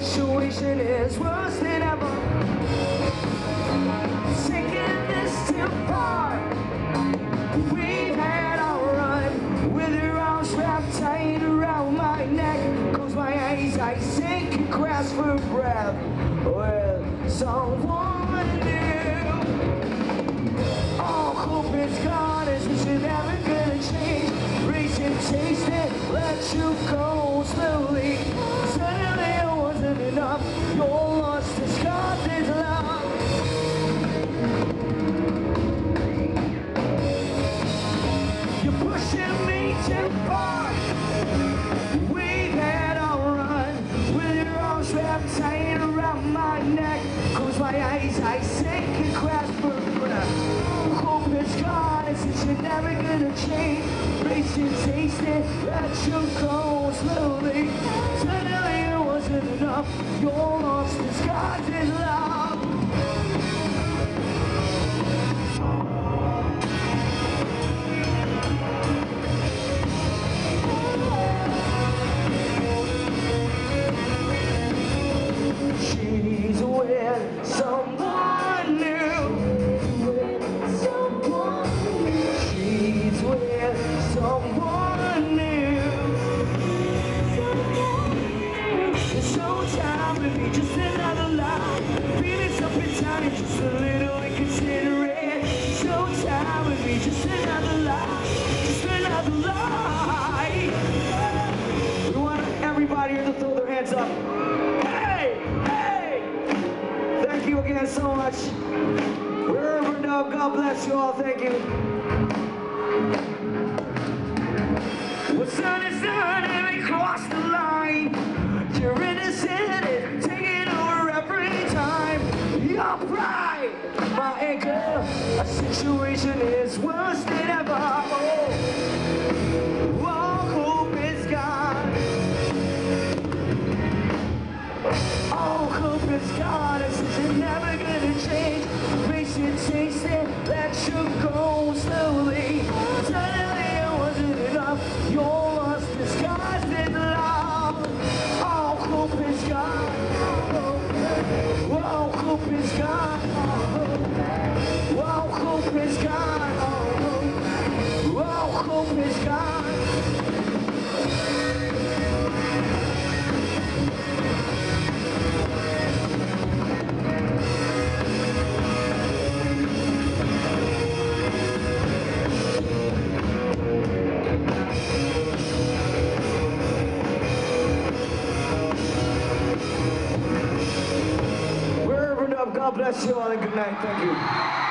Situation is worse than ever. Taking this too far. We've had our run with your arms wrapped tight around my neck. Close my eyes, I sink and grasp for breath. With someone new. All hope is gone, is this is never gonna change. Reach and taste it, let you go We've had run with your arms wrapped tight around my neck. Close my eyes, I sink and gone, since you're never gonna change. Taste it, let you go slowly. Suddenly it wasn't enough. Just another lie. Just a little inconsiderate. To be just another lie. Just another lie. We want everybody here to throw their hands up. Hey! Hey! Thank you again so much. We're Urbandub. God bless you all. Thank you. Well, sun is done and we cross the line. You're innocent my anchor. A situation is worse than ever. Oh, all hope is gone. All hope is gone. It's just never gonna change. Race and taste it, let you go God bless you all and good night. Thank you.